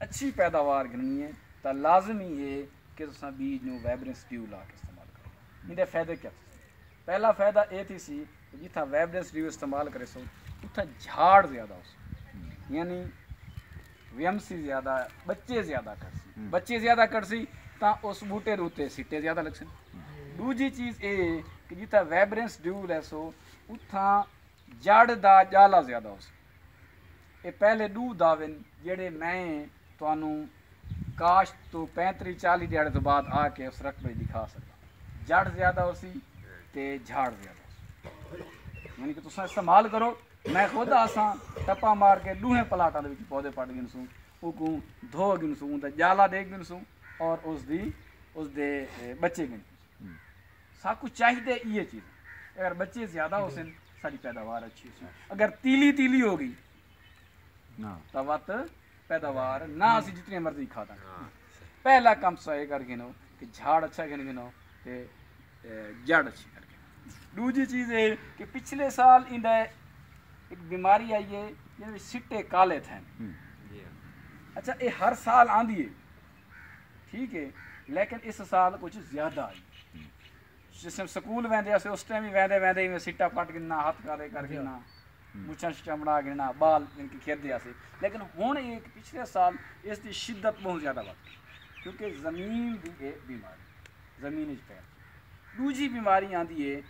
ਅੱਛੀ ਪੈਦਾਵਾਰ ਕਰਨੀ ਹੈ ਤਾਂ ਲਾਜ਼ਮੀ ਹੈ ਕਿ ਤੁਸੀਂ ਬੀਜ ਨੂੰ ਵਾਈਬਰੈਂਸ ਡਿਊ ਲਾ ਕੇ ਇਸਤੇਮਾਲ ਕਰੋ। ਇਹਦੇ ਫਾਇਦੇ ਕੀ ਪਹਿਲਾ ਫਾਇਦਾ ਇਹ ਥੀ ਸੀ ਜਿੱਥਾ ਵਾਈਬਰੈਂਸ ਡਿਊ ਇਸਤੇਮਾਲ ਕਰੇ ਸੋ ਉੱਥਾ ਝਾੜ ਜ਼ਿਆਦਾ ਹੋ ਯਾਨੀ ਵੀਐਮਸੀ ਜ਼ਿਆਦਾ ਬੱਚੇ ਜ਼ਿਆਦਾ ਕਰ ਸੀ। ਬੱਚੇ ਜ਼ਿਆਦਾ ਕਰ ਸੀ ਤਾਂ ਉਸ ਬੂਟੇ ਦੇ ਉੱਤੇ ਸਿੱਟੇ ਜ਼ਿਆਦਾ ਲੱਗ ਸਨ। ਦੂਜੀ ਚੀਜ਼ ਇਹ ਕਿ ਜਿੱਥਾ ਵਾਈਬਰੈਂਸ ਡਿਊ ਲੈ ਸੋ ਉੱਥਾ ਜੜ ਦਾ ਜਾਲਾ ਜ਼ਿਆਦਾ ਹੋ ਸੀ ਇਹ ਪਹਿਲੇ ਦੂ ਦਾਵਨ ਜਿਹੜੇ ਮੈਂ ਤੁਹਾਨੂੰ ਕਾਸ਼ ਤੋਂ 35 40 ਦਿਹਾੜੇ ਤੋਂ ਬਾਅਦ ਆ ਕੇ ਉਸ ਰਕਬੇ ਦਿਖਾ ਸਕਦਾ। ਜੜ ਜ਼ਿਆਦਾ ਹੋ ਸੀ ਤੇ ਝਾੜ ਜ਼ਿਆਦਾ ਯਾਨੀ ਕਿ ਤੁਸੀਂ ਇਸਤੇਮਾਲ ਕਰੋ। ਮੈਂ ਖੁਦ ਆਸਾਂ ਟੱਪਾ ਮਾਰ ਕੇ ਦੂਹੇ ਪਲਾਟਾਂ ਦੇ ਵਿੱਚ ਪੌਦੇ ਪੱਟ ਗਿਣ ਸੂ ਉਹ ਕੋ ਧੋ ਗਿਣ ਸੂ ਦਾ ਜਾਲਾ ਦੇਖ ਗਿਣ ਸੂ ਔਰ ਉਸ ਦੀ ਉਸ ਦੇ ਬੱਚੇ ਗਿਣ ਸਭ ਕੁਝ ਚਾਹੀਦਾ ਇਹ ਚੀਜ਼। ਅਗਰ ਬੱਚੇ ਜ਼ਿਆਦਾ ਹੋ ਸਨ ਸਾਡੀ ਪੈਦਾਵਾਰ ਅੱਛੀ ਹੋ ਅਗਰ ਤੀਲੀ ਤੀਲੀ ਹੋ ਗਈ ਨਾ। ਤਾਂ ਪੈਦਾਵਾਰ ਨਾ ਅਸੀਂ ਜਿਤਨੀ ਮਰਜ਼ੀ ਖਾ ਦਾਂ ਪਹਿਲਾ ਕੰਮ ਸੋ ਇਹ ਕਰ ਗਿਨੋ ਕਿ ਝਾੜ ਅੱਛਾ ਗਿਣ ਗਿਨੋ ਤੇ ਜੜ ਅੱਛੀ ਕਰ ਗਿਨੋ ਦੂਜੀ ਚੀਜ਼ ਇਹ ਕਿ ਪਿਛਲੇ ਸਾਲ ਇੰਦਾ ਇੱਕ ਬਿਮਾਰੀ ਆਈ ਹੈ ਜਿਹਦੇ ਵਿੱਚ ਸਿੱਟੇ ਕਾਲੇ ਥੇ ਹੂੰ। ਅੱਛਾ ਇਹ ਹਰ ਸਾਲ ਆਂਦੀ ਹੈ ਠੀਕ ਹੈ ਲੇਕਿਨ ਇਸ ਸਾਲ ਕੁਝ ਜ਼ਿਆਦਾ ਆਈ। ਜਿਸ ਟਾਈਮ ਸਕੂਲ ਵੈਂਦੇ ਅਸੀਂ ਉਸ ਟਾਈਮ ਵੀ ਵੈਂਦੇ ਵੈਂਦੇ ਇਵੇਂ ਸਿੱਟਾ ਮੁੱਛਾਂ ਛਟਾ ਬਣਾ ਗਿਣਨਾ ਬਾਲ ਜਿਨ ਕਿ ਖੇਡਦੇ ਅਸੀਂ। ਲੇਕਿਨ ਹੁਣ ਇਹ ਪਿਛਲੇ ਸਾਲ ਇਸ ਦੀ ਸ਼ਿੱਦਤ ਬਹੁਤ ਜ਼ਿਆਦਾ ਵੱਧ ਗਈ, ਕਿਉਂਕਿ ਜ਼ਮੀਨ ਦੀ ਇਹ ਬਿਮਾਰੀ, ਜ਼ਮੀਨ ਵਿੱਚ ਪੈਰ ਦੂਜੀ ਬਿਮਾਰੀ ਆਂਦੀ ਹੈ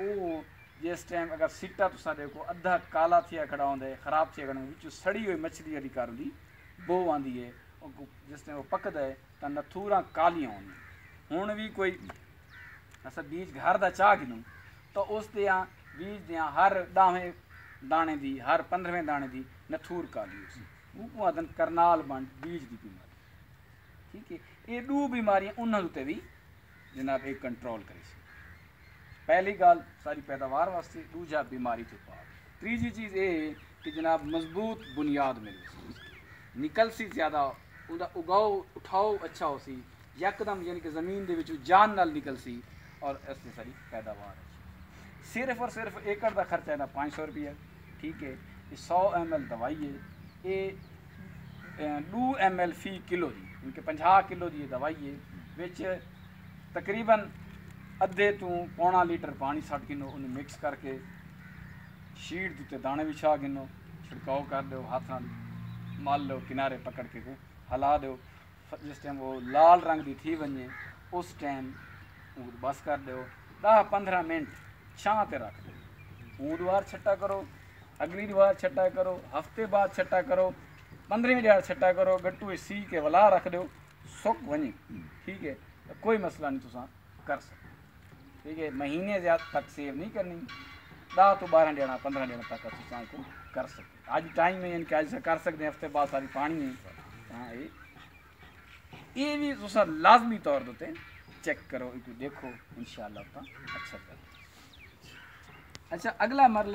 ਉਹ ਜਿਸ ਟਾਈਮ ਅਗਰ ਸਿੱਟਾ ਤੁਸੀਂ ਦੇਖੋ, ਅੱਧਾ ਕਾਲਾ ਥਿਆ ਖੜਾ ਹੁੰਦਾ ਹੈ ਖਰਾਬ ਥਿਆ ਖੜਾ ਵਿੱਚ ਸੜੀ ਹੋਈ ਮੱਛਲੀ ਜਿਹੜੀ ਕਾਰਨ ਦੀ ਬੋ ਆਂਦੀ ਹੈ ਉਹ ਜਿਸ ਟਾਈਮ ਉਹ ਪੱਕਦਾ ਹੈ ਤਾਂ ਨਥੂਰਾਂ ਕਾਲੀਆਂ ਹੁੰਦੀਆਂ ਹੁਣ ਵੀ ਕੋਈ ਅਸਾਂ ਬੀਜ ਘਰ ਦਾ ਚਾਹ ਗਿਨੂੰ ਤਾਂ ਉਸ ਦੇ ਆ ਬੀਜ ਦੇ ਹਰ ਦਾਵੇਂ ਦਾਣੇ ਦੀ, ਹਰ 15ਵੇਂ ਦਾਣੇ ਦੀ ਨਥੂਰ ਕਾਲੀ ਸੀ ਉਹ ਕੋ ਕਰਨਾਲ ਬੰਡ ਬੀਜ ਦੀ ਬਿਮਾਰੀ। ਠੀਕ ਹੈ? ਇਹ ਦੋ ਬਿਮਾਰੀਆਂ ਉਹਨਾਂ ਦੇ ਉੱਤੇ ਵੀ ਜਨਾਬ ਇਹ ਕੰਟਰੋਲ ਕਰੀ ਸੀ। ਪਹਿਲੀ ਗੱਲ ਸਾਰੀ ਪੈਦਾਵਾਰ ਵਾਸਤੇ, ਦੂਜਾ ਬਿਮਾਰੀ ਤੋਂ ਪਾਕ ਤੀਜੀ ਚੀਜ਼ ਇਹ ਕਿ ਜਨਾਬ ਮਜ਼ਬੂਤ ਬੁਨਿਆਦ ਮਿਲੀ ਸੀ ਨਿਕਲ ਸੀ ਜ਼ਿਆਦਾ, ਉਹਦਾ ਉਗਾਓ, ਉਠਾਓ ਅੱਛਾ ਹੋ ਸੀ। ਯਕਦਮ ਯਾਨੀ ਕਿ ਜ਼ਮੀਨ ਦੇ ਵਿੱਚੋਂ ਜਾਨ ਨਾਲ ਨਿਕਲ ਸੀ ਔਰ ਇਸ ਦੀ ਸਾਰੀ ਪੈਦਾਵਾਰ ਅੱਛੀ ਸਿਰਫ ਔਰ ਸਿਰਫ ਏਕੜ ਦਾ ਖਰਚਾ ਇਹਦਾ 500 ਰੁਪਏ ਠੀਕ ਹੈ, ਇਹ 100 ml ਦਵਾਈ ਹੈ, ਇਹ 2 ml ਫੀ ਕਿਲੋ ਦੀ, ਯਾਨੀ ਕਿ 50 ਕਿਲੋ ਦੀ ਇਹ ਦਵਾਈ ਹੈ, ਵਿੱਚ ਤਕਰੀਬਨ ਅੱਧੇ ਤੋਂ ਪੌਣਾ ਲੀਟਰ ਪਾਣੀ ਛੱਡ ਕੇ ਉਹਨੂੰ ਮਿਕਸ ਕਰਕੇ ਸ਼ੀਟ ਦੇ ਉੱਤੇ ਦਾਣੇ ਵਿਛਾ ਗਿਨੋ ਛਿੜਕਾਓ ਕਰ ਦਿਓ, ਹੱਥ ਨਾਲ ਮਲ ਲਓ, ਕਿਨਾਰੇ ਪਕੜ ਕੇ ਹਲਾ ਦਿਓ ਜਿਸ ਟਾਈਮ ਉਹ ਲਾਲ ਰੰਗ ਦੀ ਥੀ ਵञे ਉਸ ਟਾਈਮ ਉਹ ਬਸ ਕਰ ਦਿਓ 10 15 ਮਿੰਟ ਛਾਂ ਤੇ ਰੱਖ ਦਿਓ। ਊਦਵਾਰ ਛੱਟਾ ਕਰੋ અગલી વાર છટ્ટા કરો હફ્તે બાદ છટ્ટા કરો पंद्रहवीं ॾियार छटा करो गट्टू सी के वला रख दो सुख वनी ठीक है तो कोई मसला नहीं तुसा कर सकते ठीक है महीने ज़्यादा तक सेव नहीं करनी दह तो बारह ॾियणा पंद्रहं ॾियण तक तुसा को कर सकते आज टाइम में यानी कि आज कर सकते हैं हफ्ते बाद सारी पानी है ये भी तुसा लाजमी तौर ते चेक करो एक देखो इन अच्छा कर अच्छा अगला मरला